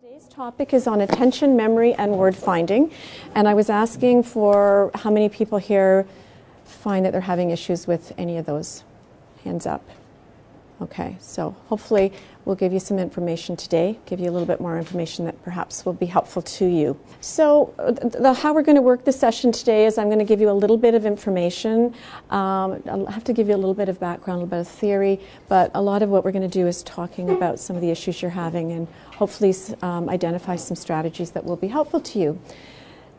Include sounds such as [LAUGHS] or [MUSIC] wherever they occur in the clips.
Today's topic is on attention, memory, and word finding. And I was asking for how many people here find that they're having issues with any of those. Hands up. Okay, so hopefully we'll give you some information today, give you a little bit more information that perhaps will be helpful to you. So, the, how we're going to work the session today is I'm going to give you a little bit of information. Um, I'll have to give you a little bit of background, a little bit of theory, but a lot of what we're going to do is talking about some of the issues you're having and hopefully um, identify some strategies that will be helpful to you.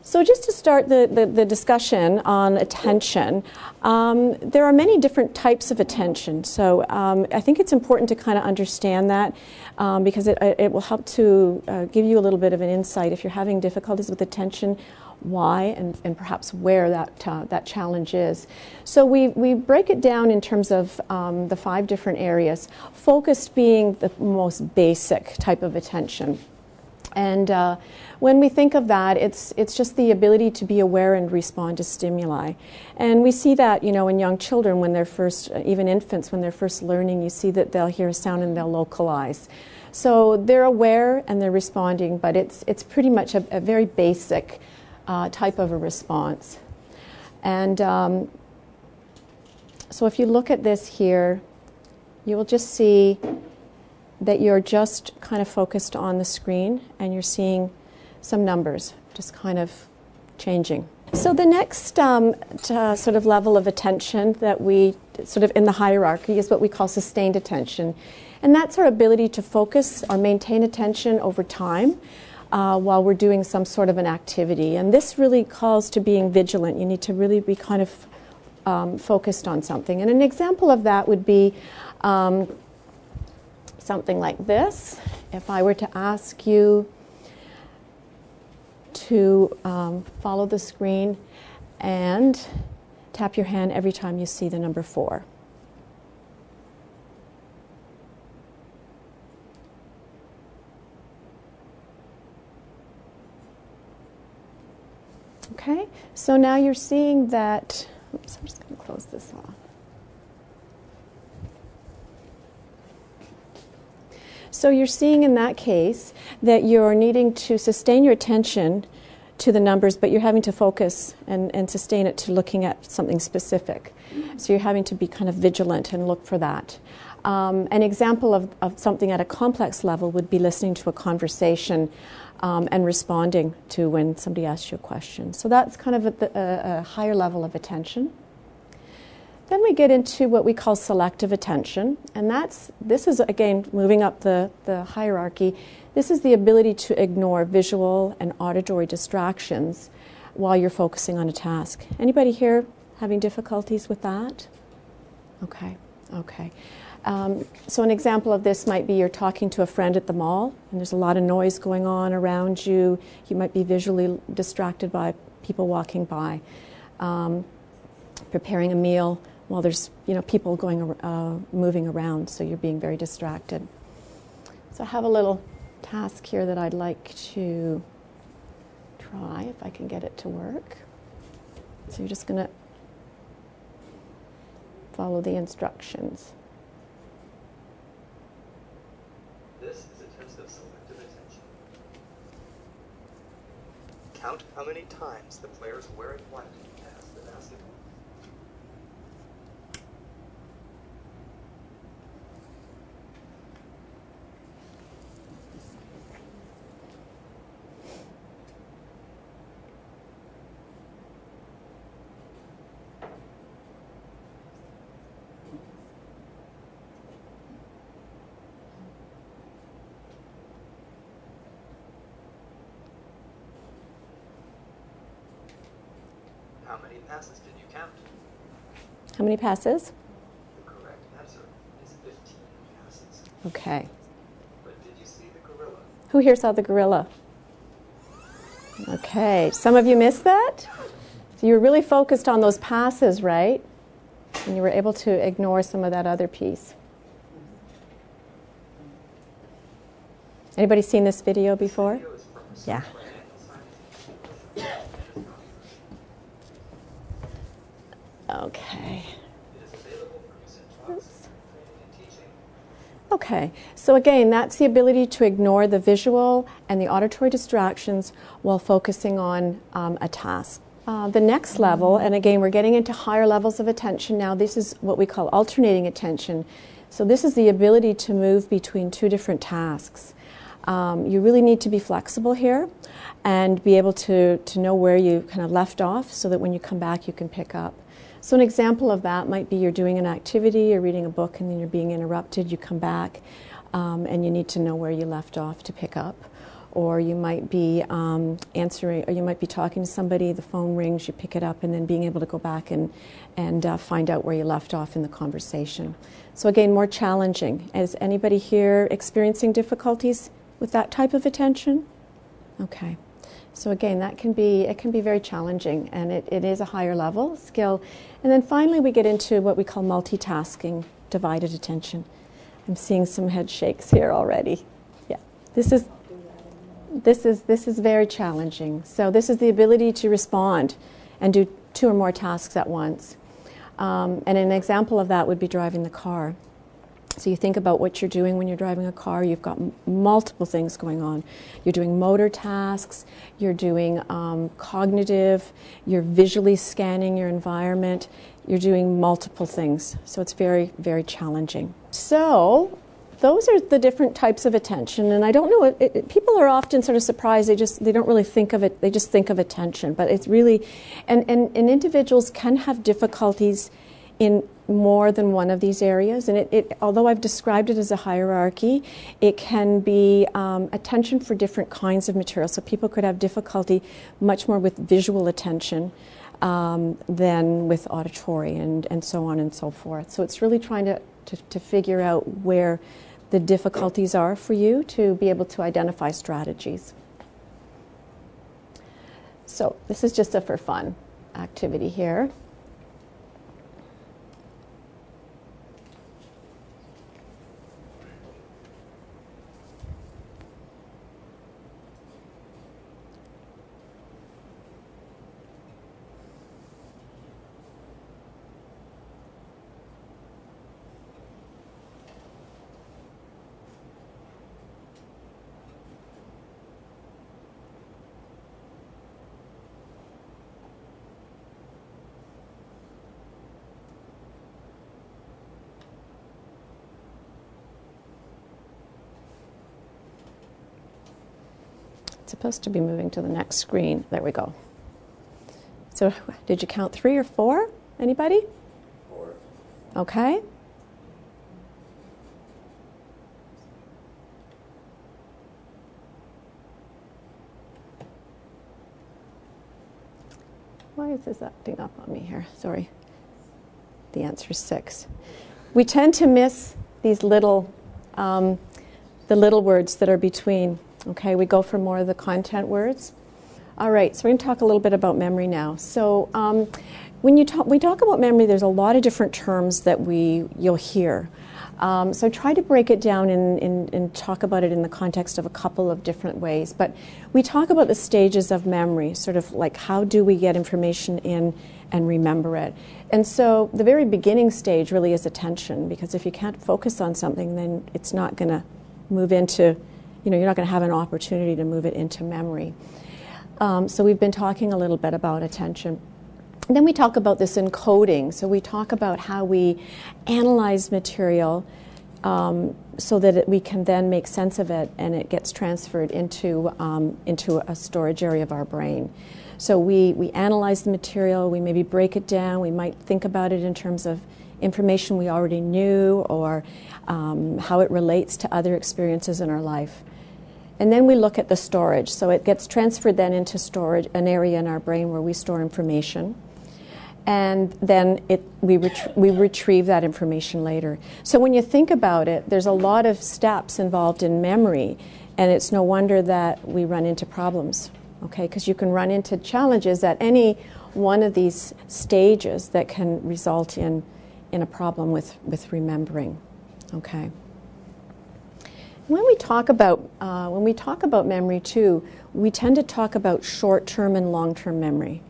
So, just to start the, the, the discussion on attention, um, there are many different types of attention. So, um, I think it's important to kind of understand that um, because it, it will help to uh, give you a little bit of an insight if you're having difficulties with attention. Why and, and perhaps where that, uh, that challenge is. So, we, we break it down in terms of um, the five different areas, focused being the most basic type of attention. And uh, when we think of that, it's, it's just the ability to be aware and respond to stimuli. And we see that, you know, in young children when they're first, even infants, when they're first learning, you see that they'll hear a sound and they'll localize. So they're aware and they're responding, but it's, it's pretty much a, a very basic uh, type of a response. And um, so if you look at this here, you will just see that you're just kind of focused on the screen and you're seeing some numbers just kind of changing. So the next um, uh, sort of level of attention that we sort of in the hierarchy is what we call sustained attention. And that's our ability to focus or maintain attention over time uh, while we're doing some sort of an activity. And this really calls to being vigilant. You need to really be kind of um, focused on something. And an example of that would be um, something like this. If I were to ask you to um, follow the screen and tap your hand every time you see the number four. Okay, so now you're seeing that. Oops, I'm just going to close this off. So you're seeing in that case that you're needing to sustain your attention to the numbers, but you're having to focus and, and sustain it to looking at something specific. So you're having to be kind of vigilant and look for that. Um, an example of, of something at a complex level would be listening to a conversation um, and responding to when somebody asks you a question. So that's kind of at the, a higher level of attention. Then we get into what we call selective attention, and that's this is again moving up the, the hierarchy. This is the ability to ignore visual and auditory distractions while you're focusing on a task. Anybody here having difficulties with that? Okay, okay. Um, so, an example of this might be you're talking to a friend at the mall, and there's a lot of noise going on around you. You might be visually distracted by people walking by. Um, preparing a meal, while there's you know people going uh, moving around, so you're being very distracted. So I have a little task here that I'd like to try if I can get it to work. So you're just going to follow the instructions. This is a test of selective attention. Count how many times the players wearing white How many passes did you count? How many passes? The correct answer is 15 passes. Okay. But did you see the gorilla? Who here saw the gorilla? Okay. Some of you missed that? So you were really focused on those passes, right? And you were able to ignore some of that other piece. Anybody seen this video before? Video is from research Yeah. by Daniel Simons. Okay. It is available for use in talks, training, and teaching. Okay, so again, that's the ability to ignore the visual and the auditory distractions while focusing on um, a task. Uh, the next level, and again, we're getting into higher levels of attention now. This is what we call alternating attention. So, this is the ability to move between two different tasks. Um, you really need to be flexible here and be able to, to know where you kind of left off so that when you come back, you can pick up. So, an example of that might be you're doing an activity, you're reading a book, and then you're being interrupted. You come back um, and you need to know where you left off to pick up or you might be um, answering, or you might be talking to somebody, the phone rings, you pick it up, and then being able to go back and, and uh, find out where you left off in the conversation. So, again, more challenging. Is anybody here experiencing difficulties with that type of attention? Okay. So again, that can be it can be very challenging, and it, it is a higher level skill. And then finally, we get into what we call multitasking, divided attention. I'm seeing some head shakes here already. Yeah, this is this is, this is very challenging. So, this is the ability to respond and do two or more tasks at once. Um, and an example of that would be driving the car. So, you think about what you're doing when you're driving a car, you've got m- multiple things going on. You're doing motor tasks, you're doing um, cognitive, you're visually scanning your environment, you're doing multiple things. So, it's very, very challenging. So, those are the different types of attention and i don't know it, it, people are often sort of surprised they just they don't really think of it they just think of attention but it's really and, and, and individuals can have difficulties in more than one of these areas and it, it although i've described it as a hierarchy it can be um, attention for different kinds of material so people could have difficulty much more with visual attention um, than with auditory and, and so on and so forth so it's really trying to, to, to figure out where the difficulties are for you to be able to identify strategies. So, this is just a for fun activity here. Supposed to be moving to the next screen. There we go. So, did you count three or four? Anybody? Four. Okay. Why is this acting up on me here? Sorry. The answer is six. We tend to miss these little, um, the little words that are between Okay, we go for more of the content words. All right, so we're going to talk a little bit about memory now. So, um, when you talk, we talk about memory, there's a lot of different terms that we you'll hear. Um, so try to break it down and, and, and, talk about it in the context of a couple of different ways. But we talk about the stages of memory, sort of like how do we get information in and remember it. And so the very beginning stage really is attention, because if you can't focus on something, then it's not going to move into you know, you're not going to have an opportunity to move it into memory. Um, so we've been talking a little bit about attention. And then we talk about this encoding. So we talk about how we analyze material um, so that it, we can then make sense of it and it gets transferred into, um, into a storage area of our brain. So we, we analyze the material, we maybe break it down, we might think about it in terms of information we already knew or um, how it relates to other experiences in our life. And then we look at the storage. So it gets transferred then into storage, an area in our brain where we store information. And then it, we, we retrieve that information later. So when you think about it, there's a lot of steps involved in memory, and it's no wonder that we run into problems, okay? Because you can run into challenges at any one of these stages that can result in, in a problem with, with remembering, okay? When we talk about uh, when we talk about memory too, we tend to talk about short-term and long-term memory.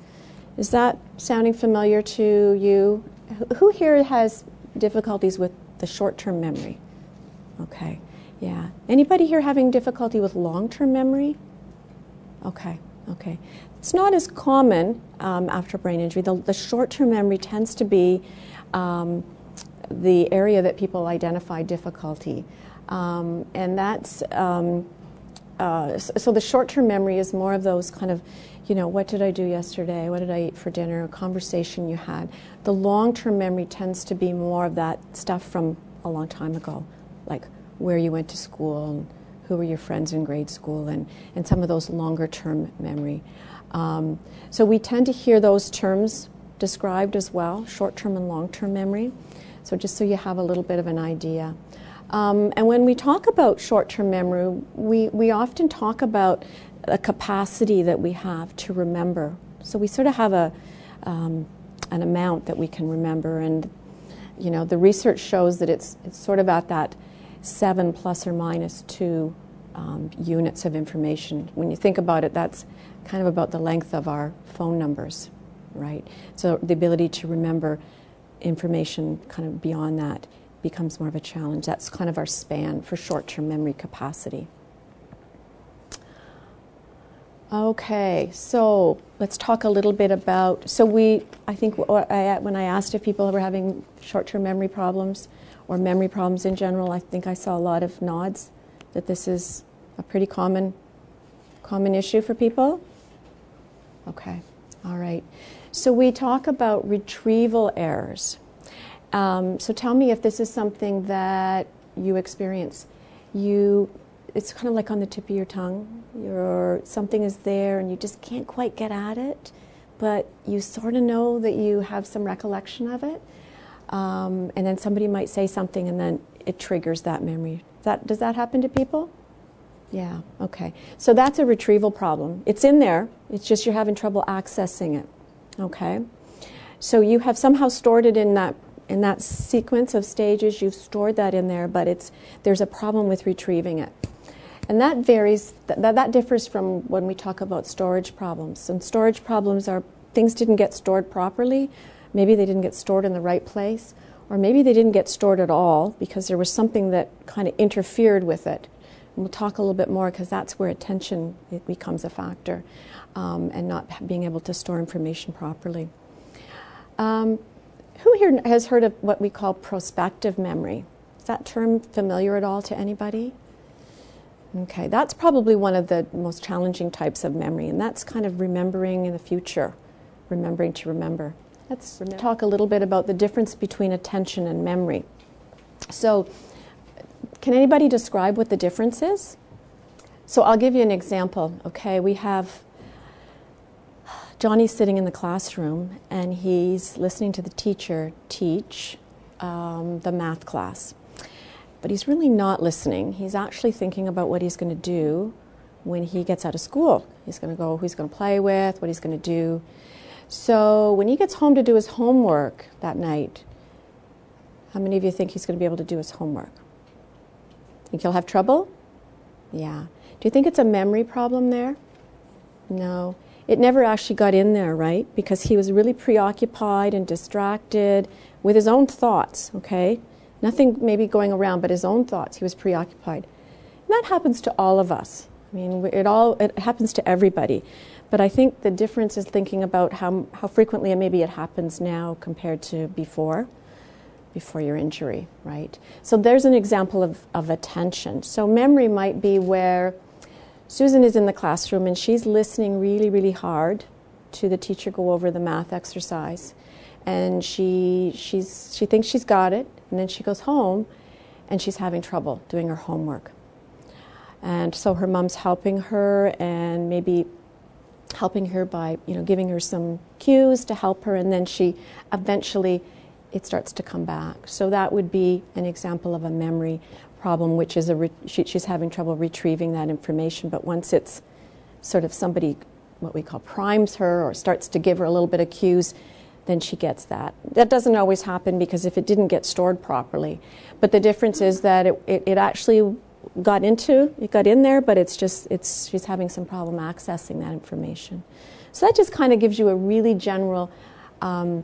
Is that sounding familiar to you? Who here has difficulties with the short-term memory? Okay. Yeah. Anybody here having difficulty with long-term memory? Okay. Okay. It's not as common um, after brain injury. The, the short-term memory tends to be um, the area that people identify difficulty, um, and that's um, uh, so the short-term memory is more of those kind of you know, what did I do yesterday? What did I eat for dinner? A conversation you had. The long term memory tends to be more of that stuff from a long time ago, like where you went to school and who were your friends in grade school and, and some of those longer term memory. Um, so we tend to hear those terms described as well short term and long term memory. So just so you have a little bit of an idea. Um, and when we talk about short term memory, we, we often talk about a capacity that we have to remember. So we sort of have a um, an amount that we can remember, and you know the research shows that it's it's sort of at that seven plus or minus two um, units of information. When you think about it, that's kind of about the length of our phone numbers, right? So the ability to remember information kind of beyond that becomes more of a challenge. That's kind of our span for short-term memory capacity. Okay, so let's talk a little bit about. So we, I think, when I asked if people were having short-term memory problems or memory problems in general, I think I saw a lot of nods that this is a pretty common, common issue for people. Okay, all right. So we talk about retrieval errors. Um, so tell me if this is something that you experience. You it's kind of like on the tip of your tongue. Your something is there and you just can't quite get at it, but you sort of know that you have some recollection of it. Um, and then somebody might say something and then it triggers that memory. That, does that happen to people? Yeah, okay. So that's a retrieval problem. It's in there, it's just you're having trouble accessing it. Okay? So you have somehow stored it in that in that sequence of stages, you've stored that in there, but it's there's a problem with retrieving it. And that varies, that, that differs from when we talk about storage problems. And storage problems are things didn't get stored properly, maybe they didn't get stored in the right place, or maybe they didn't get stored at all because there was something that kind of interfered with it. And we'll talk a little bit more because that's where attention becomes a factor um, and not being able to store information properly. Um, who here has heard of what we call prospective memory? Is that term familiar at all to anybody? Okay, that's probably one of the most challenging types of memory, and that's kind of remembering in the future, remembering to remember. Let's remember. talk a little bit about the difference between attention and memory. So, can anybody describe what the difference is? So, I'll give you an example. Okay, we have Johnny's sitting in the classroom and he's listening to the teacher teach um, the math class. But he's really not listening. He's actually thinking about what he's going to do when he gets out of school. He's going to go, who he's going to play with, what he's going to do. So when he gets home to do his homework that night, how many of you think he's going to be able to do his homework? Think he'll have trouble? Yeah. Do you think it's a memory problem there? No. It never actually got in there, right? Because he was really preoccupied and distracted with his own thoughts, okay? Nothing maybe going around, but his own thoughts. He was preoccupied. And that happens to all of us. I mean, it all it happens to everybody. But I think the difference is thinking about how, how frequently maybe it happens now compared to before, before your injury, right? So there's an example of, of attention. So memory might be where Susan is in the classroom and she's listening really, really hard to the teacher go over the math exercise. And she, she's, she thinks she's got it, and then she goes home and she's having trouble doing her homework. And so her mom's helping her and maybe helping her by, you know, giving her some cues to help her and then she eventually it starts to come back. So that would be an example of a memory problem which is a she, she's having trouble retrieving that information but once it's sort of somebody what we call primes her or starts to give her a little bit of cues then she gets that. That doesn't always happen because if it didn't get stored properly. But the difference is that it, it, it actually got into, it got in there, but it's just, it's, she's having some problem accessing that information. So that just kind of gives you a really general um,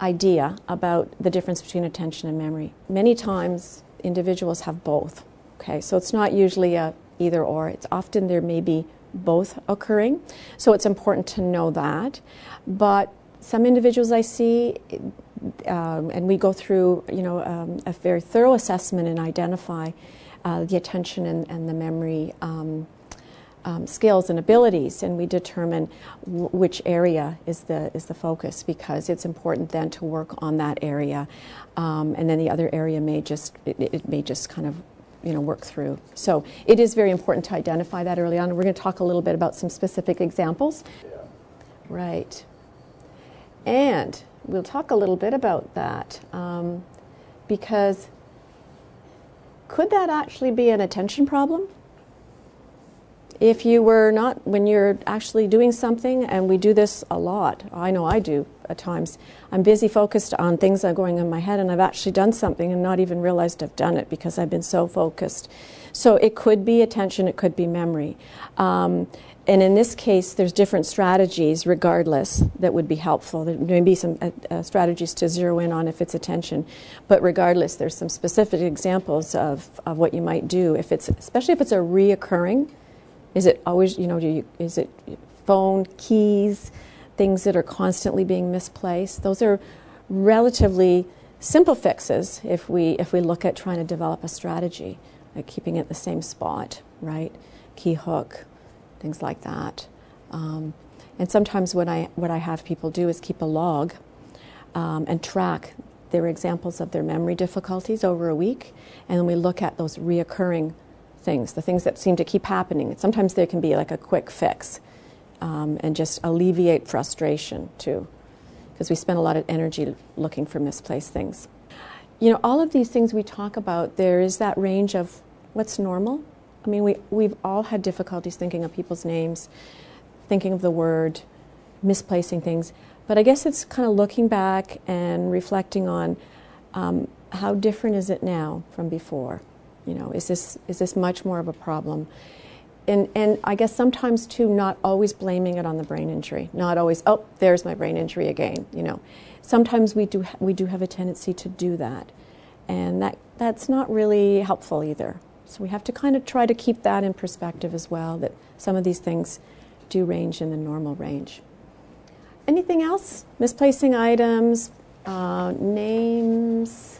idea about the difference between attention and memory. Many times individuals have both. Okay, so it's not usually a either or. It's often there may be both occurring. So it's important to know that. But some individuals I see, um, and we go through, you know, um, a very thorough assessment and identify uh, the attention and, and the memory um, um skills and abilities, and we determine w- which area is the is the focus because it's important then to work on that area, um, and then the other area may just it, it may just kind of you know, work through. So it is very important to identify that early on. We're going to talk a little bit about some specific examples. Yeah. Right. And we'll talk a little bit about that um, because could that actually be an attention problem? If you were not, when you're actually doing something, and we do this a lot, I know I do at times, I'm busy focused on things that are going in my head, and I've actually done something and not even realized I've done it because I've been so focused. So it could be attention, it could be memory. Um, and in this case, there's different strategies, regardless, that would be helpful. There may be some uh, uh, strategies to zero in on if it's attention, but regardless, there's some specific examples of, of what you might do if it's, especially if it's a reoccurring. Is it always, you know, you, is it phone, keys, things that are constantly being misplaced? Those are relatively simple fixes if we if we look at trying to develop a strategy, like keeping it the same spot, right? Key hook, things like that. Um, and sometimes what I, what I have people do is keep a log um, and track their examples of their memory difficulties over a week, and then we look at those reoccurring things, the things that seem to keep happening. Sometimes there can be like a quick fix um, and just alleviate frustration too, because we spend a lot of energy looking for misplaced things. You know, all of these things we talk about, there is that range of what's normal I mean, we, we've all had difficulties thinking of people's names, thinking of the word, misplacing things. But I guess it's kind of looking back and reflecting on um, how different is it now from before? You know, is this, is this much more of a problem? And, and I guess sometimes too, not always blaming it on the brain injury, not always, oh, there's my brain injury again. You know, sometimes we do, we do have a tendency to do that. And that, that's not really helpful either. So we have to kind of try to keep that in perspective as well, that some of these things do range in the normal range. Anything else? Misplacing items, uh, names.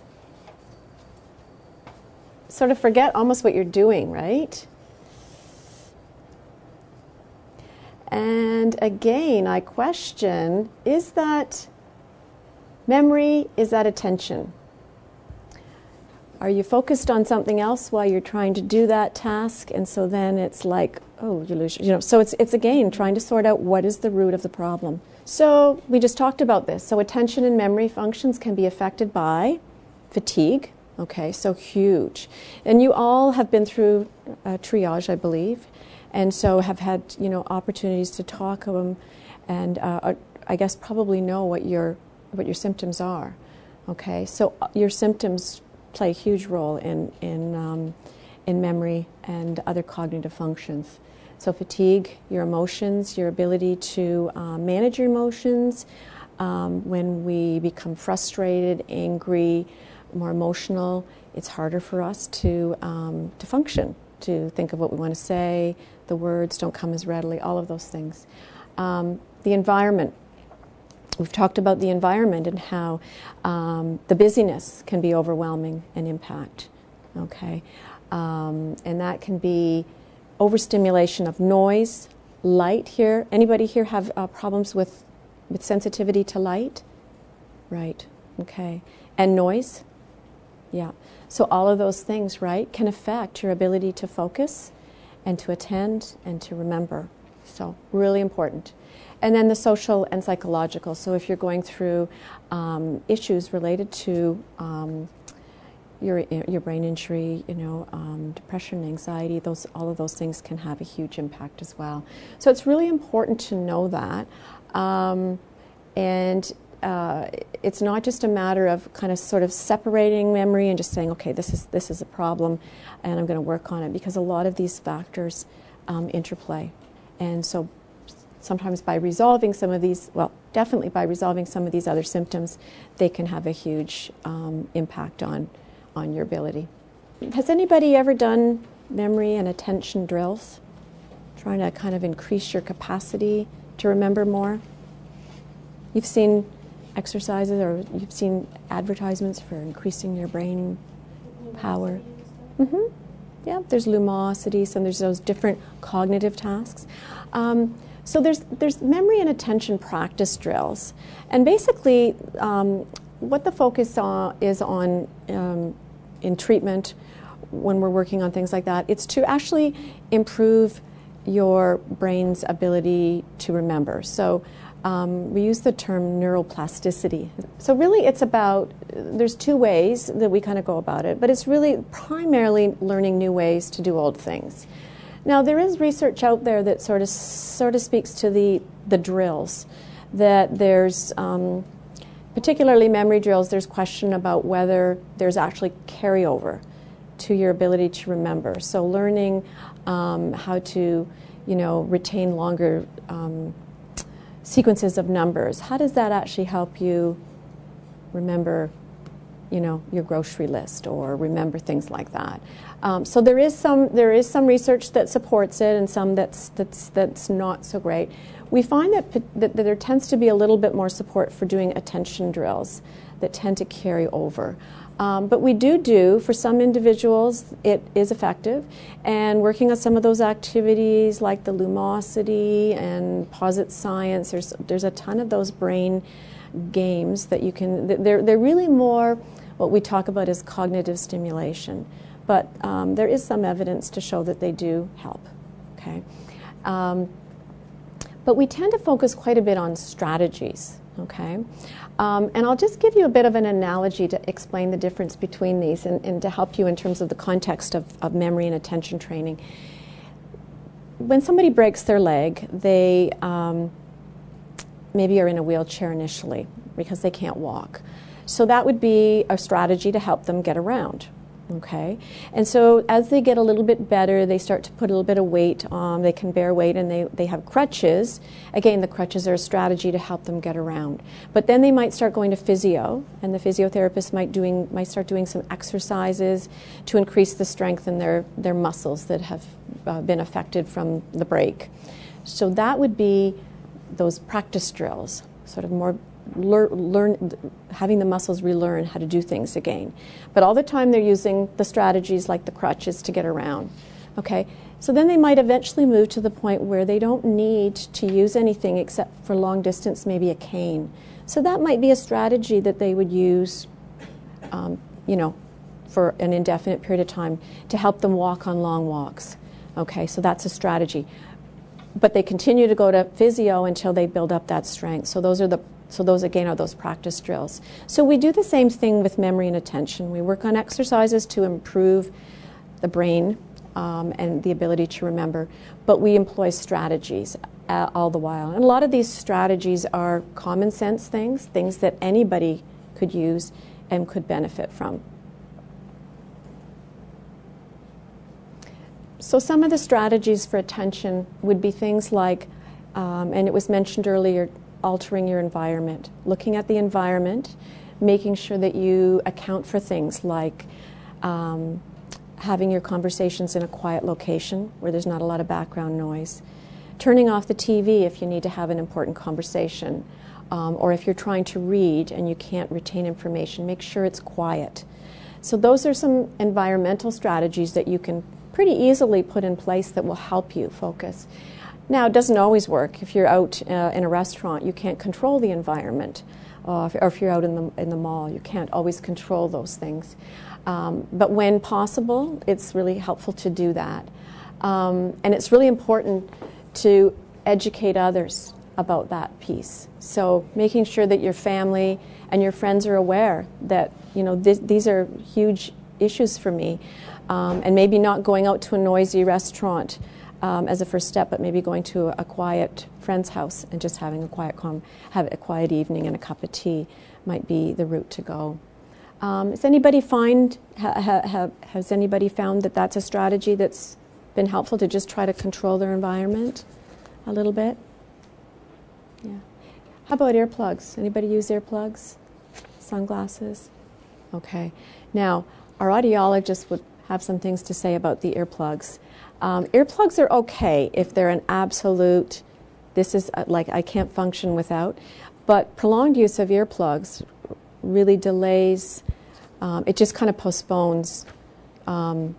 Sort of forget almost what you're doing, right? And again, I question is that memory, is that attention? Are you focused on something else while you're trying to do that task? And so then it's like, oh, you lose, you know. So it's, it's again trying to sort out what is the root of the problem. So we just talked about this. So attention and memory functions can be affected by fatigue. Okay, so huge. And you all have been through triage, I believe, and so have had you know opportunities to talk of them, and uh, I guess probably know what your what your symptoms are. Okay, so uh, your symptoms play a huge role in, in, um, in memory and other cognitive functions. So, fatigue, your emotions, your ability to uh, manage your emotions. Um, when we become frustrated, angry, more emotional, it's harder for us to, um, to function, to think of what we want to say. The words don't come as readily, all of those things. Um, the environment, We've talked about the environment and how um, the busyness can be overwhelming and impact. Okay, um, and that can be overstimulation of noise, light. Here, anybody here have uh, problems with with sensitivity to light? Right. Okay, and noise. Yeah. So all of those things, right, can affect your ability to focus and to attend and to remember. So really important. And then the social and psychological. So if you're going through um, issues related to um, your your brain injury, you know, um, depression, anxiety, those all of those things can have a huge impact as well. So it's really important to know that, um, and uh, it's not just a matter of kind of sort of separating memory and just saying, okay, this is this is a problem, and I'm going to work on it because a lot of these factors um, interplay, and so sometimes by resolving some of these, well, definitely by resolving some of these other symptoms, they can have a huge um, impact on, on your ability. has anybody ever done memory and attention drills? Trying to kind of increase your capacity to remember more? You've seen exercises or you've seen advertisements for increasing your brain power. Mm-hmm. Yeah, there's lumosity, so there's those different cognitive tasks. Um, so there's there's memory and attention practice drills, and basically um, what the focus on, is on um, in treatment when we're working on things like that. It's to actually improve your brain's ability to remember. So um, we use the term neuroplasticity. So, really, it's about there's two ways that we kind of go about it, but it's really primarily learning new ways to do old things. Now, there is research out there that sort of sort of speaks to the the drills. That there's um, particularly memory drills. There's question about whether there's actually carryover to your ability to remember. So, learning um, how to, you know, retain longer um, sequences of numbers. How does that actually help you remember, you know, your grocery list or remember things like that? Um, so there is some there is some research that supports it and some that's that's that's not so great. We find that, that, that there tends to be a little bit more support for doing attention drills that tend to carry over. Um, but we do do, for some individuals, it is effective. And working on some of those activities like the lumosity and posit science, there's, there's a ton of those brain games that you can, they're, they're really more what we talk about as cognitive stimulation. But um, there is some evidence to show that they do help. Okay? Um, but we tend to focus quite a bit on strategies. Okay? Um, and I'll just give you a bit of an analogy to explain the difference between these and, and to help you in terms of the context of, of memory and attention training. When somebody breaks their leg, they um, maybe are in a wheelchair initially because they can't walk. So that would be a strategy to help them get around. Okay, and so as they get a little bit better, they start to put a little bit of weight on. They can bear weight, and they, they have crutches. Again, the crutches are a strategy to help them get around. But then they might start going to physio, and the physiotherapist might doing might start doing some exercises to increase the strength in their their muscles that have uh, been affected from the break. So that would be those practice drills, sort of more learn, learn, having the muscles relearn how to do things again. But all the time they're using the strategies like the crutches to get around. Okay? So then they might eventually move to the point where they don't need to use anything except for long distance, maybe a cane. So that might be a strategy that they would use, um, you know, for an indefinite period of time to help them walk on long walks. Okay, so that's a strategy. But they continue to go to physio until they build up that strength. So those are the so those again are those practice drills. So we do the same thing with memory and attention. We work on exercises to improve the brain um, and the ability to remember, but we employ strategies uh, all the while. And a lot of these strategies are common sense things, things that anybody could use and could benefit from. So, some of the strategies for attention would be things like, um, and it was mentioned earlier, altering your environment, looking at the environment, making sure that you account for things like um, having your conversations in a quiet location where there's not a lot of background noise, turning off the TV if you need to have an important conversation, um, or if you're trying to read and you can't retain information, make sure it's quiet. So, those are some environmental strategies that you can pretty easily put in place that will help you focus. Now, it doesn't always work. If you're out uh, in a restaurant, you can't control the environment. Uh, if, or if you're out in the, in the mall, you can't always control those things. Um, but when possible, it's really helpful to do that. Um, and it's really important to educate others about that piece. So making sure that your family and your friends are aware that you know th- these are huge issues for me, um, and maybe not going out to a noisy restaurant um, as a first step, but maybe going to a, quiet friend's house and just having a quiet, com- have a quiet evening and a cup of tea might be the route to go. Um, has anybody find ha, ha, has anybody found that that's a strategy that's been helpful to just try to control their environment a little bit? Yeah. How about earplugs? Anybody use earplugs? Sunglasses? Okay. Now, our audiologist would have some things to say about the earplugs. Um, earplugs are okay if they're an absolute, this is uh, like I can't function without, but prolonged use of earplugs really delays, um, it just kind of postpones. Um,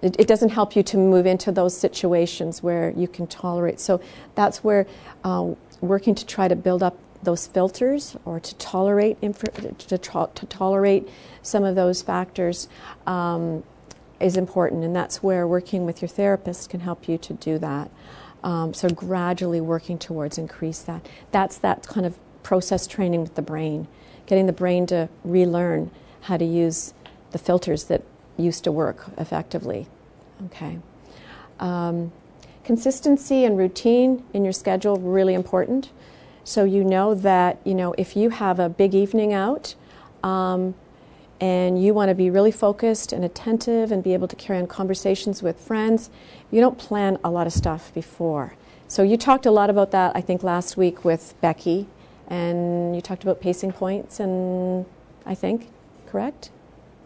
it, it, doesn't help you to move into those situations where you can tolerate. So that's where uh, working to try to build up those filters or to tolerate to, to, to, tolerate some of those factors um, is important, and that's where working with your therapist can help you to do that. Um, so gradually working towards increase that. That's that kind of process training with the brain, getting the brain to relearn how to use the filters that used to work effectively. Okay. Um, consistency and routine in your schedule really important. So you know that you know if you have a big evening out. Um, and you want to be really focused and attentive and be able to carry on conversations with friends, you don't plan a lot of stuff before. So you talked a lot about that, I think, last week with Becky, and you talked about pacing points, and I think, correct?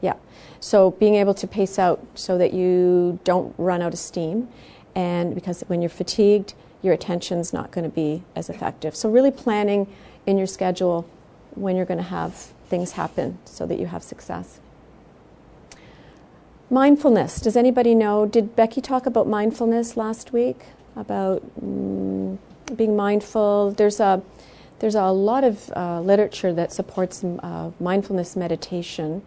Yeah. So being able to pace out so that you don't run out of steam, and because when you're fatigued, your attention's not going to be as effective. So really planning in your schedule when you're going to have things happen so that you have success. Mindfulness. Does anybody know? Did Becky talk about mindfulness last week? About mm, being mindful? There's a there's a lot of uh, literature that supports uh, mindfulness meditation.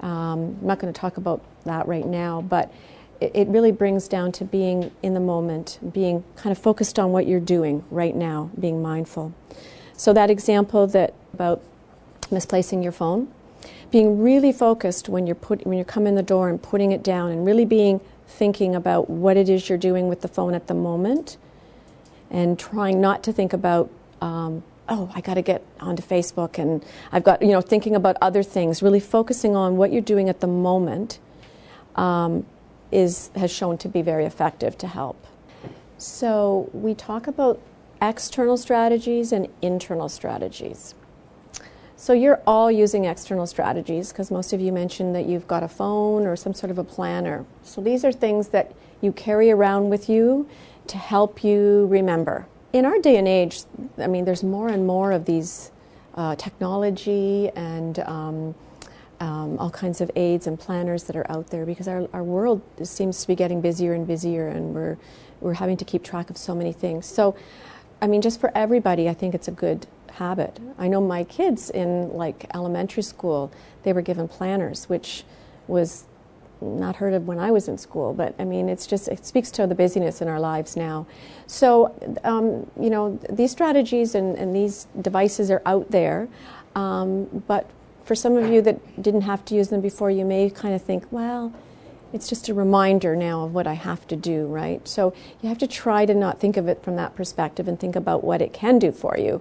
Um, I'm not going to talk about that right now, but it, it really brings down to being in the moment, being kind of focused on what you're doing right now, being mindful. So that example that about misplacing your phone, being really focused when you're put when you come in the door and putting it down, and really being thinking about what it is you're doing with the phone at the moment, and trying not to think about. Um, oh, I got to get onto Facebook, and I've got you know thinking about other things. Really focusing on what you're doing at the moment um, is has shown to be very effective to help. So we talk about external strategies and internal strategies. So you're all using external strategies because most of you mentioned that you've got a phone or some sort of a planner. So these are things that you carry around with you to help you remember. In our day and age, I mean, there's more and more of these uh, technology and um, um, all kinds of aids and planners that are out there because our, our world seems to be getting busier and busier and we're, we're having to keep track of so many things. So, I mean, just for everybody, I think it's a good habit. I know my kids in like elementary school, they were given planners, which was not heard of when I was in school, but I mean, it's just, it speaks to the busyness in our lives now. So, um, you know, these strategies and, and, these devices are out there, um, but for some of you that didn't have to use them before, you may kind of think, well, it's just a reminder now of what I have to do, right? So you have to try to not think of it from that perspective and think about what it can do for you.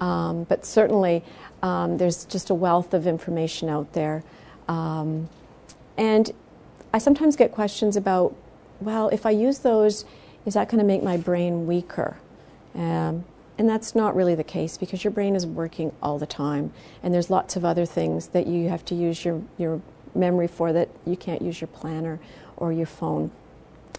Um, but certainly, um, there's just a wealth of information out there. Um, and I sometimes get questions about, well, if I use those, is that going to make my brain weaker? Um, and that's not really the case because your brain is working all the time, and there's lots of other things that you have to use your, your memory for that you can't use your planner or your phone.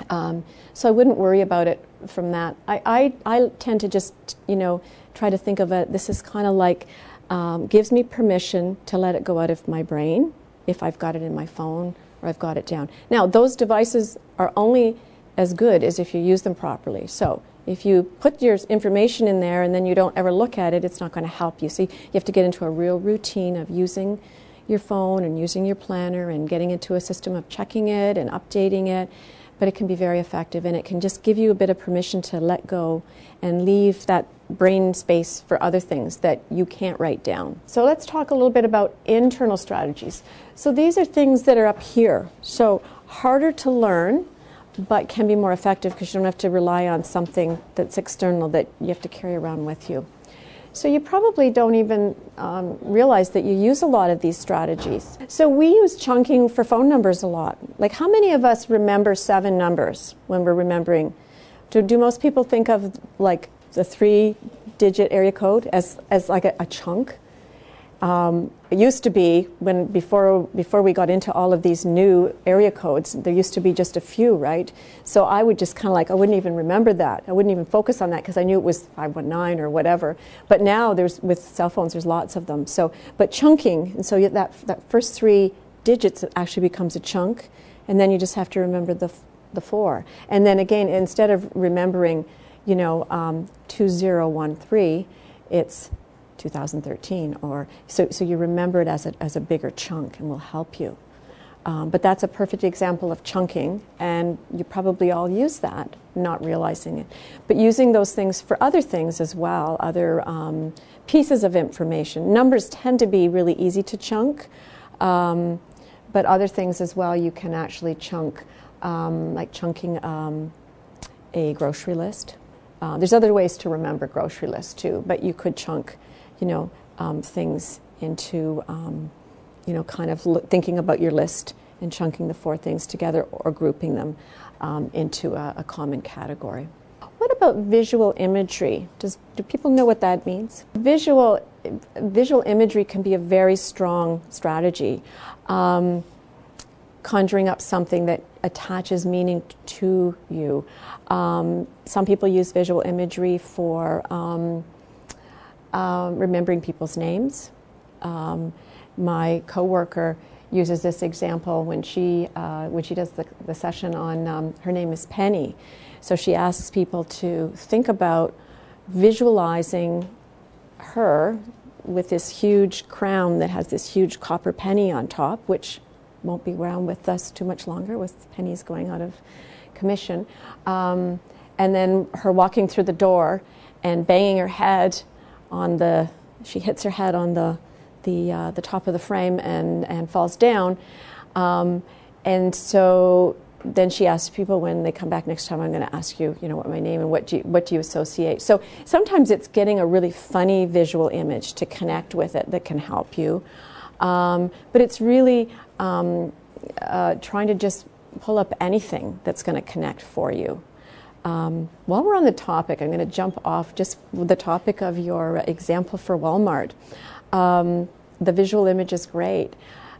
Um, so I wouldn't worry about it from that. I, I, I, tend to just, you know, try to think of it, this is kind of like, um, gives me permission to let it go out of my brain if I've got it in my phone or I've got it down. Now, those devices are only as good as if you use them properly. So if you put your information in there and then you don't ever look at it, it's not going to help you. So you have to get into a real routine of using your phone and using your planner and getting into a system of checking it and updating it. But it can be very effective and it can just give you a bit of permission to let go and leave that brain space for other things that you can't write down. So let's talk a little bit about internal strategies. So these are things that are up here. So harder to learn, but can be more effective because you don't have to rely on something that's external that you have to carry around with you. So you probably don't even um, realize that you use a lot of these strategies. So we use chunking for phone numbers a lot. Like how many of us remember seven numbers when we're remembering? Do, do most people think of like the three digit area code as, as like a, a chunk? Um, it used to be when before before we got into all of these new area codes, there used to be just a few, right? So I would just kind of like I wouldn't even remember that. I wouldn't even focus on that because I knew it was 519 or whatever. But now there's with cell phones, there's lots of them. So but chunking, and so that that first three digits actually becomes a chunk, and then you just have to remember the the four. And then again, instead of remembering, you know, um, 2013, it's 2013 or so, so you remember it as a, as a bigger chunk and will help you. Um, but that's a perfect example of chunking and you probably all use that not realizing it. But using those things for other things as well other um, pieces of information. Numbers tend to be really easy to chunk um, but other things as well you can actually chunk um, like chunking um, a grocery list. Uh, there's other ways to remember grocery lists too, but you could chunk you know, um, things into, um, you know, kind of thinking about your list and chunking the four things together or grouping them um, into a, a, common category. What about visual imagery? Does, do people know what that means? Visual, visual imagery can be a very strong strategy. Um, conjuring up something that attaches meaning to you. Um, some people use visual imagery for um, remembering people's names. Um, my coworker uses this example when she uh, when she does the, the session on um, her name is Penny. So she asks people to think about visualizing her with this huge crown that has this huge copper penny on top, which won't be around with us too much longer, with pennies going out of commission. Um, and then her walking through the door and banging her head on the, she hits her head on the, the, uh, the top of the frame and, and falls down. Um, and so then she asks people when they come back next time, I'm going to ask you, you know, what my name and what do you, what do you associate. So sometimes it's getting a really funny visual image to connect with it that can help you. Um, but it's really um, uh, trying to just pull up anything that's going to connect for you. Um, while we're on the topic, I'm going to jump off just the topic of your example for Walmart. Um, the visual image is great.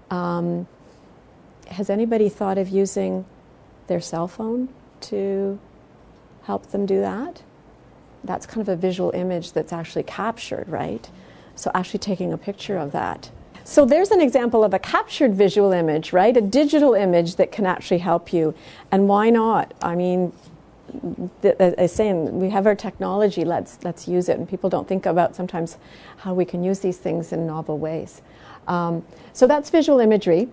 Um, has anybody thought of using their cell phone to help them do that? That's kind of a visual image that's actually captured, right? So, actually taking a picture of that. So, there's an example of a captured visual image, right? A digital image that can actually help you. And why not? I mean, as saying, we have our technology, let's, let's use it. And people don't think about sometimes how we can use these things in novel ways. Um, so that's visual imagery.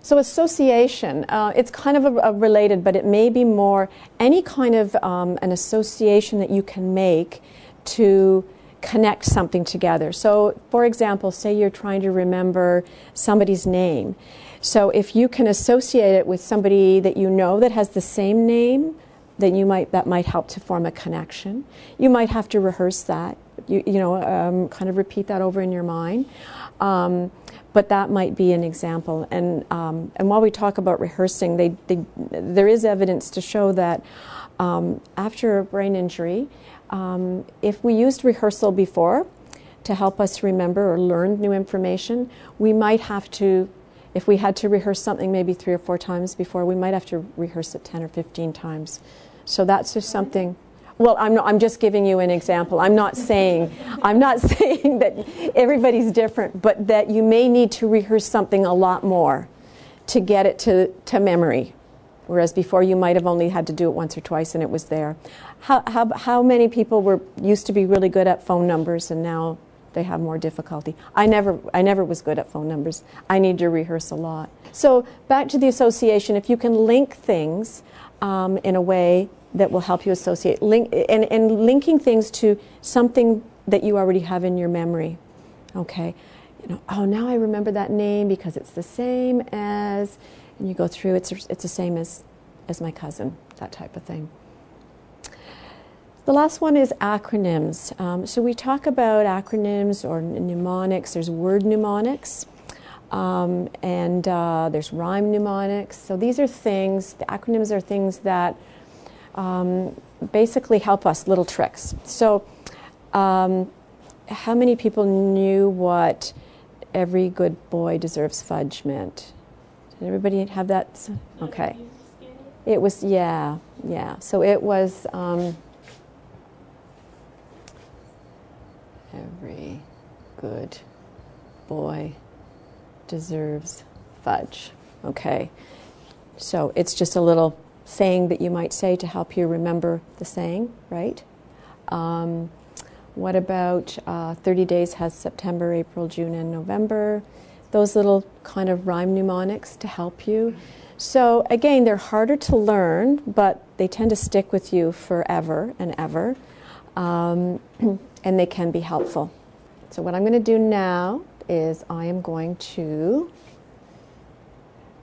So association, uh, it's kind of a, a related, but it may be more any kind of um, an association that you can make to connect something together. So, for example, say you're trying to remember somebody's name. So, if you can associate it with somebody that you know that has the same name, then you might that might help to form a connection. You might have to rehearse that. You, you know, um, kind of repeat that over in your mind. Um, but that might be an example. And um, and while we talk about rehearsing, they, they, there is evidence to show that um, after a brain injury, um, if we used rehearsal before to help us remember or learn new information, we might have to if we had to rehearse something maybe three or four times before, we might have to rehearse it 10 or 15 times so that's just something. Well, I'm, not, I'm just giving you an example. I'm not saying I'm not [LAUGHS] saying that everybody's different, but that you may need to rehearse something a lot more to get it to, to memory. Whereas before you might have only had to do it once or twice and it was there. How, how, how many people were used to be really good at phone numbers and now they have more difficulty? I never, I never was good at phone numbers. I need to rehearse a lot. So back to the association, if you can link things um, in a way that will help you associate link, and, and linking things to something that you already have in your memory. Okay, you know, oh now I remember that name because it's the same as, and you go through it's it's the same as as my cousin, that type of thing. The last one is acronyms. Um, so we talk about acronyms or mnemonics. There's word mnemonics. Um, and uh, there's rhyme mnemonics. So these are things, the acronyms are things that um, basically help us, little tricks. So, um, how many people knew what every good boy deserves fudge meant. Did everybody have that? Okay. It was, yeah, yeah. So it was um, every good boy deserves fudge. Okay. So it's just a little saying that you might say to help you remember the saying, right? Um, what about uh, 30 days has September, April, June, and November? Those little kind of rhyme mnemonics to help you. So, again, they're harder to learn, but they tend to stick with you forever and ever, um, [CLEARS THROAT] and they can be helpful. So, what I'm going to do now is I am going to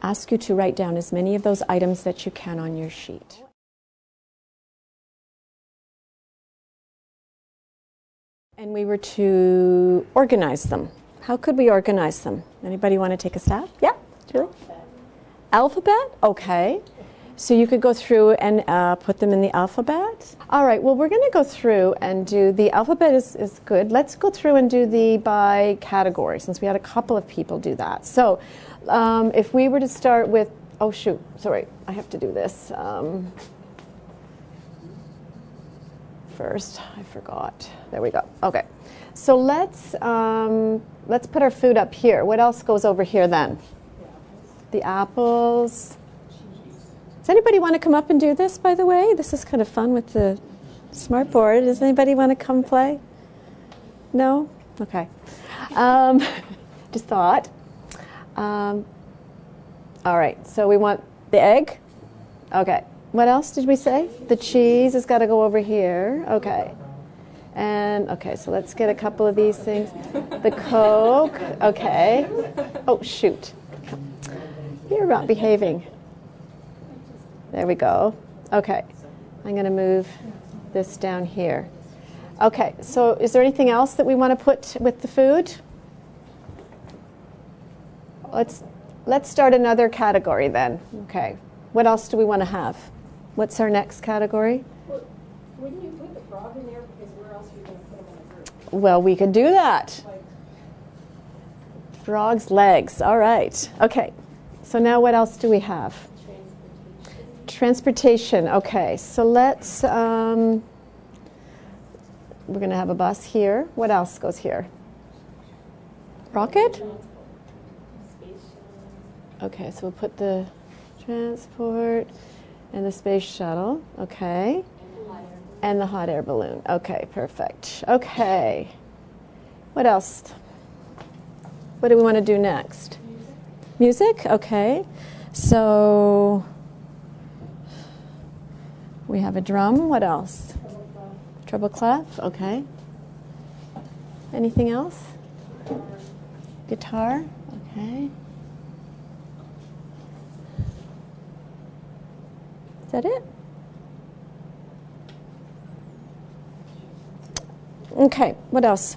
ask you to write down as many of those items that you can on your sheet. And we were to organize them. How could we organize them? Anybody want to take a stab? Yeah, Julie? Alphabet? Okay. So you could go through and uh, put them in the alphabet. All right, well, we're going to go through and do the alphabet is, is good. Let's go through and do the by category since we had a couple of people do that. So um, if we were to start with, oh, shoot, sorry, I have to do this. Um, first. I forgot. There we go. Okay. So let's um, let's put our food up here. What else goes over here then? The apples. Does anybody want to come up and do this? By the way, this is kind of fun with the smart board. Does anybody want to come play? No. Okay. Um, [LAUGHS] just thought. Um, all right. So we want the egg. Okay. What else did we say? The cheese has got to go over here. Okay. And okay, so let's get a couple of these things. The Coke. Okay. Oh, shoot. You're not behaving. There we go. Okay. I'm going to move this down here. Okay, so is there anything else that we want to put with the food? Let's let's start another category then. Okay. What else do we want to have? What's our next category? Well, Wouldn't you put the frog in there because where else are you going to put them in a group? Well, we could do that. Like, Frog's legs. All right. Okay. So now what else do we have? transportation. Transportation. Okay. So let's. Um, we're going to have a bus here. What else goes here? Rocket? Okay. So we'll put the transport and the space shuttle. Okay. And the hot air balloon. Okay. Perfect. Okay. What else? What do we want to do next? Music? Okay. So we have a drum. What else? Treble clef. Okay. Anything else? Guitar. Okay. That it? Okay. What else?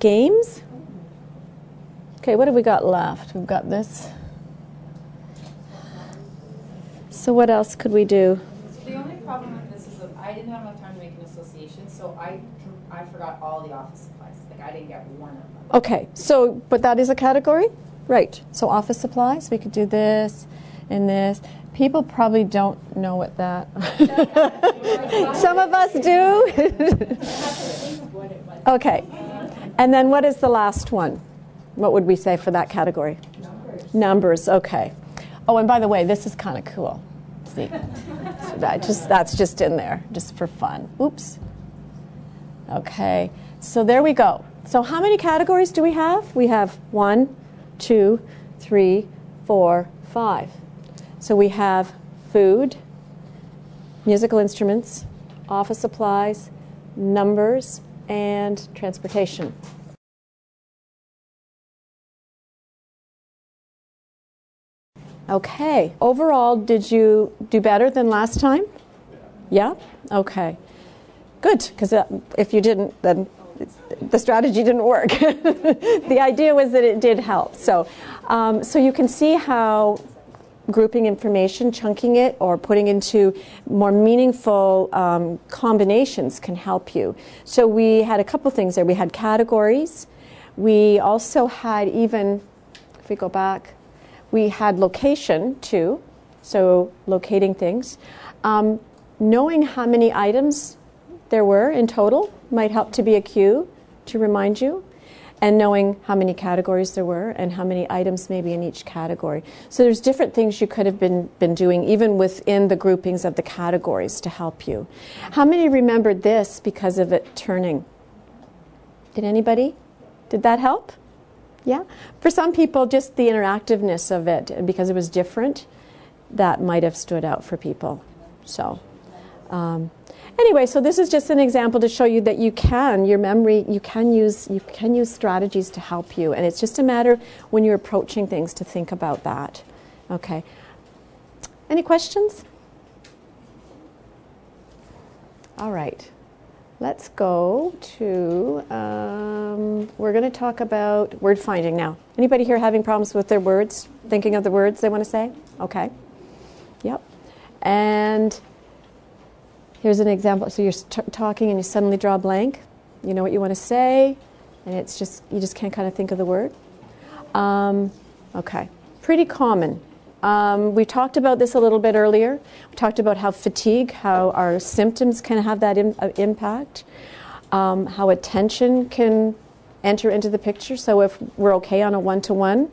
Games? Okay, what have we got left? We've got this. So, what else could we do? So the only problem with this is that I didn't have enough time to make an association, so I, I forgot all the office supplies. Like, I didn't get one of them. Okay, so, but that is a category? Right. So, office supplies, we could do this and this. People probably don't know what that. [LAUGHS] Some of us do. [LAUGHS] okay. And then what is the last one? What would we say for that category? Numbers. Numbers, okay. Oh, and by the way, this is kind of cool. See? So that just that's just in there just for fun. Oops. Okay. So there we go. So how many categories do we have? We have one, two, three, four, five. So we have food, musical instruments, office supplies, numbers, and transportation. Okay. Overall, did you do better than last time? Yeah? Okay. Good, because if you didn't, then the strategy didn't work. [LAUGHS] the idea was that it did help. So, um, so you can see how grouping information, chunking it, or putting into more meaningful um, combinations can help you. So we had a couple things there. We had categories, We also had even, if we go back, we had location too, so locating things. Um, knowing how many items there were in total might help to be a cue to remind you and knowing how many categories there were and how many items maybe in each category. So there's different things you could have been, been doing even within the groupings of the categories to help you. How many remembered this because of it turning? Did anybody? Did that help? Yeah? For some people, just the interactiveness of it, because it was different, that might have stood out for people. So, um, anyway, so this is just an example to show you that you can your memory you can use you can use strategies to help you, and it's just a matter when you're approaching things to think about that. Okay. Any questions? All right. Let's go to. Um, we're going to talk about word finding now. Anybody here having problems with their words, thinking of the words they want to say? Okay. Yep. And here's an example. So you're talking and you suddenly draw a blank. You know what you want to say, and it's just you just can't kind of think of the word. Um, okay. Pretty common. Um, we talked about this a little bit earlier. We talked about how fatigue, how our symptoms can have that Im- uh, impact, um, how attention can enter into the picture. So if we're okay on a one to one,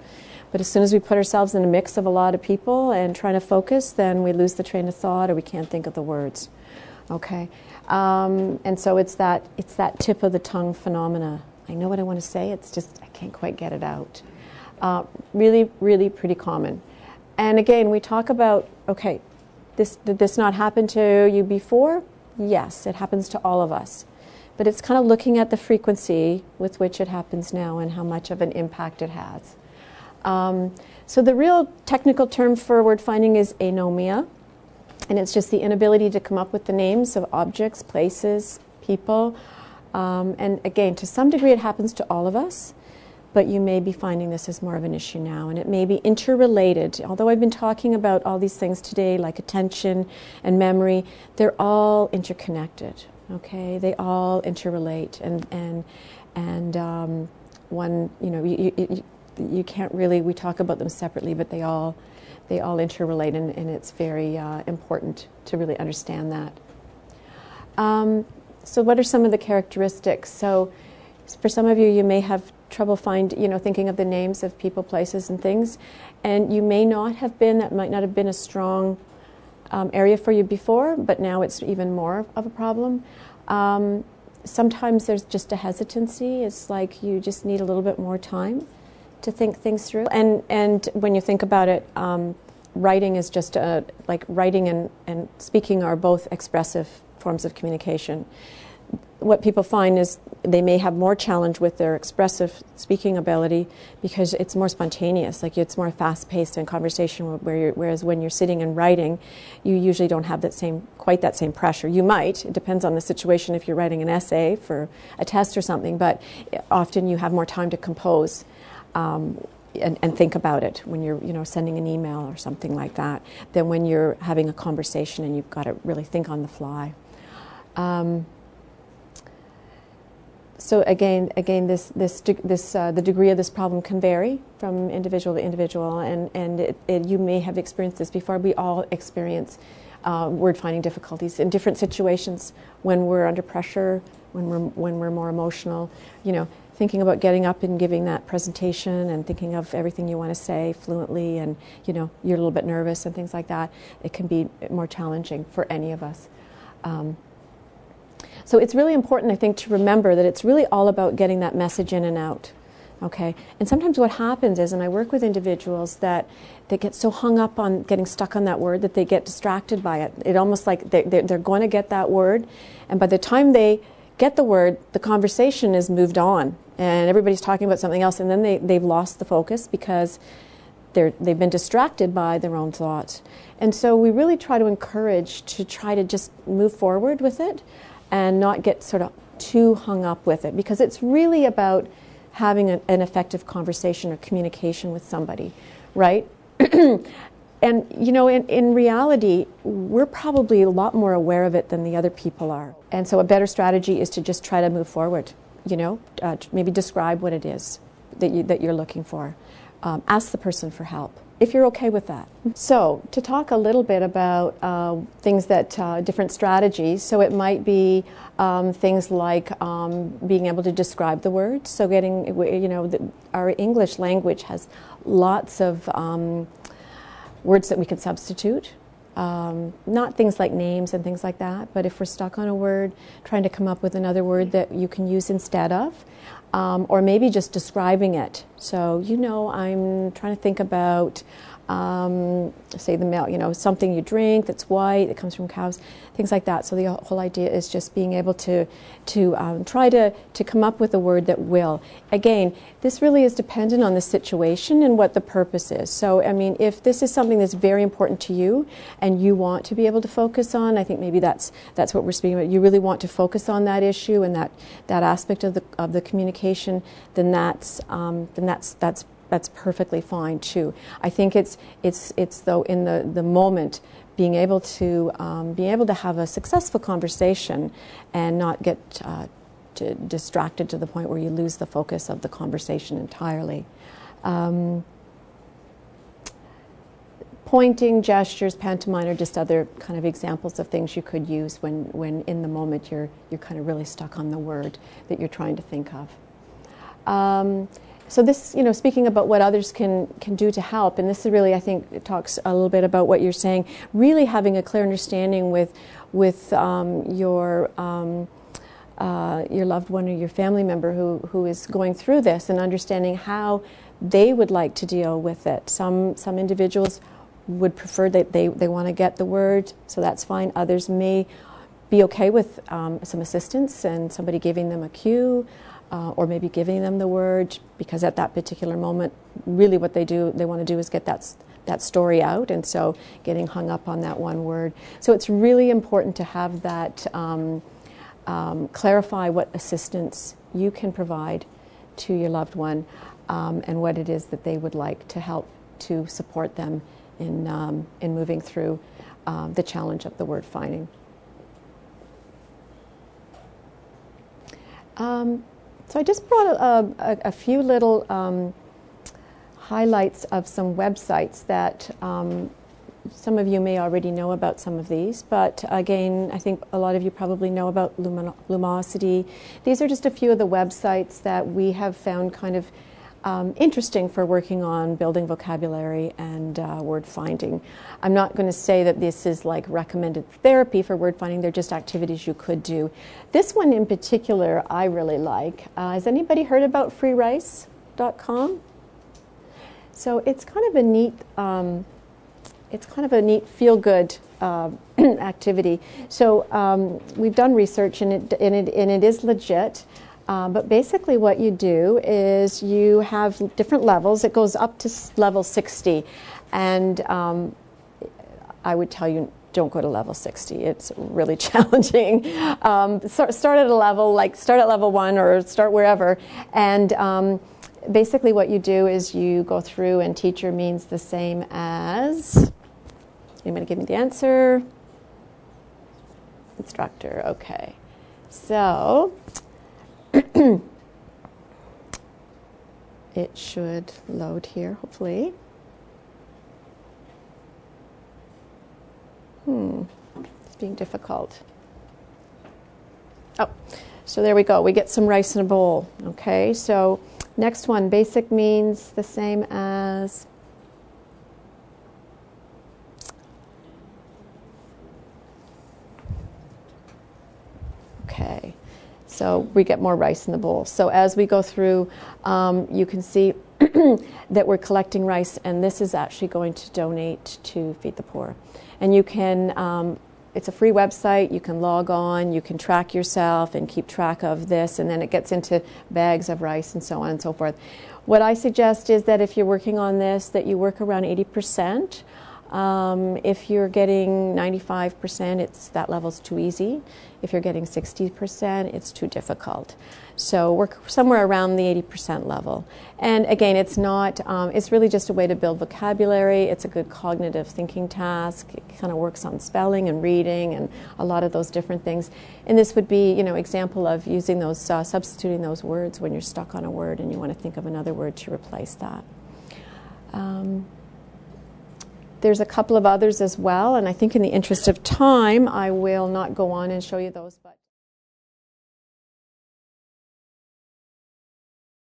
but as soon as we put ourselves in a mix of a lot of people and trying to focus, then we lose the train of thought or we can't think of the words. Okay, um, and so it's that it's that tip of the tongue phenomena. I know what I want to say. It's just I can't quite get it out. Uh, really, really pretty common. And again, we talk about okay, this did this not happen to you before? Yes, it happens to all of us. But it's kind of looking at the frequency with which it happens now and how much of an impact it has. Um, so the real technical term for word finding is anomia, and it's just the inability to come up with the names of objects, places, people. Um, and again, to some degree, it happens to all of us but you may be finding this as more of an issue now, and it may be interrelated. Although I've been talking about all these things today, like attention and memory, they're all interconnected. Okay, they all interrelate, and and and um, one, you know, you, you, you, can't really. We talk about them separately, but they all they all interrelate, and, and it's very uh, important to really understand that. Um, so, what are some of the characteristics? So, for some of you, you may have trouble find you know thinking of the names of people places and things and you may not have been that might not have been a strong um, area for you before but now it's even more of a problem um, sometimes there's just a hesitancy it's like you just need a little bit more time to think things through. And and when you think about it um, writing is just a, like writing and, and speaking are both expressive forms of communication. What people find is they may have more challenge with their expressive speaking ability because it's more spontaneous like it's more fast-paced in conversation where whereas when you're sitting and writing you usually don't have that same quite that same pressure. You might it depends on the situation if you're writing an essay for a test or something but often you have more time to compose um, and, and, think about it when you're you know sending an email or something like that than when you're having a conversation and you've got to really think on the fly um, so again, again, this, this, this, uh, the degree of this problem can vary from individual to individual, and, and it, it, you may have experienced this before. We all experience uh, word finding difficulties in different situations when we're under pressure, when we're, when we're more emotional. You know, thinking about getting up and giving that presentation and thinking of everything you want to say fluently, and you know, you're a little bit nervous and things like that. It can be more challenging for any of us. Um, so it's really important, I think, to remember that it's really all about getting that message in and out. Okay, and sometimes what happens is, and I work with individuals that they get so hung up on getting stuck on that word that they get distracted by it. It almost like they're, they're going to get that word, and by the time they get the word, the conversation is moved on, and everybody's talking about something else, and then they, they've lost the focus because they're, they've been distracted by their own thoughts. And so we really try to encourage to try to just move forward with it and not get sort of too hung up with it because it's really about having a, an effective conversation or communication with somebody, right? [CLEARS THROAT] and you know, in, in reality, we're probably a lot more aware of it than the other people are. And so, a better strategy is to just try to move forward. You know, uh, maybe describe what it is that, you, that you're looking for. Um, ask the person for help if you're okay with that. So, to talk a little bit about uh, things that, uh, different strategies, so it might be um, things like um, being able to describe the words. So, getting, you know, the, our English language has lots of um, words that we can substitute. Um, not things like names and things like that, but if we're stuck on a word, trying to come up with another word that you can use instead of, um, or maybe just describing it. So, you know, I'm trying to think about um, say the milk, you know, something you drink that's white, that comes from cows, things like that. So the whole idea is just being able to to um, try to to come up with a word that will. Again, this really is dependent on the situation and what the purpose is. So I mean, if this is something that's very important to you and you want to be able to focus on, I think maybe that's that's what we're speaking about. You really want to focus on that issue and that that aspect of the of the communication. Then that's um, then that's that's that's perfectly fine too. I think it's it's it's though in the the moment being able to um, being able to have a successful conversation and not get uh, to distracted to the point where you lose the focus of the conversation entirely. Um, pointing, gestures, pantomime are just other kind of examples of things you could use when, when in the moment you're, you're kind of really stuck on the word that you're trying to think of. Um, so this, you know, speaking about what others can can do to help, and this is really, I think, talks a little bit about what you're saying. Really having a clear understanding with with um, your um, uh, your loved one or your family member who who is going through this, and understanding how they would like to deal with it. Some some individuals would prefer that they, they want to get the word, so that's fine. Others may be okay with um, some assistance and somebody giving them a cue uh, or maybe giving them the word because at that particular moment, really what they do, they want to do is get that that story out, and so getting hung up on that one word. So it's really important to have that um, um, clarify what assistance you can provide to your loved one um, and what it is that they would like to help to support them in um, in moving through um, the challenge of the word finding. Um, so I just brought a, a, a few little um, highlights of some websites that um, some of you may already know about some of these, but again, I think a lot of you probably know about Lumosity. These are just a few of the websites that we have found kind of um, interesting for working on building vocabulary and uh, word finding. I'm not going to say that this is like recommended therapy for word finding, they're just activities you could do. This one in particular I really like. Uh, has anybody heard about freerice.com? So it's kind of a neat, um, it's kind of a neat feel good uh, [CLEARS THROAT] activity. So um, we've done research and it, and it, and it is legit. Uh, but basically, what you do is you have different levels. It goes up to level 60. And um, I would tell you, don't go to level 60. It's really [LAUGHS] challenging. Um, start, start, at a level, like start at level one or start wherever. And um, basically, what you do is you go through, and teacher means the same as. Anybody give me the answer? Instructor, okay. So, [CLEARS THROAT] it should load here, hopefully. Hmm, it's being difficult. Oh, so there we go. We get some rice in a bowl. Okay, so next one basic means the same as. Okay. So we get more rice in the bowl. So as we go through, um, you can see [CLEARS THROAT] that we're collecting rice, and this is actually going to donate to Feed the Poor. And you can, um, it's a free website, you can log on, you can track yourself and keep track of this, and then it gets into bags of rice and so on and so forth. What I suggest is that if you're working on this, that you work around 80%. Um, if you're getting 95%, it's that level's too easy. If you're getting 60%, it's too difficult. So we're somewhere around the 80% level. And again, it's not, um, it's really just a way to build vocabulary. It's a good cognitive thinking task. It kind of works on spelling and reading and a lot of those different things. And this would be, you know, example of using those, uh, substituting those words when you're stuck on a word and you want to think of another word to replace that. Um, there's a couple of others as well, and I think in the interest of time, I will not go on and show you those. But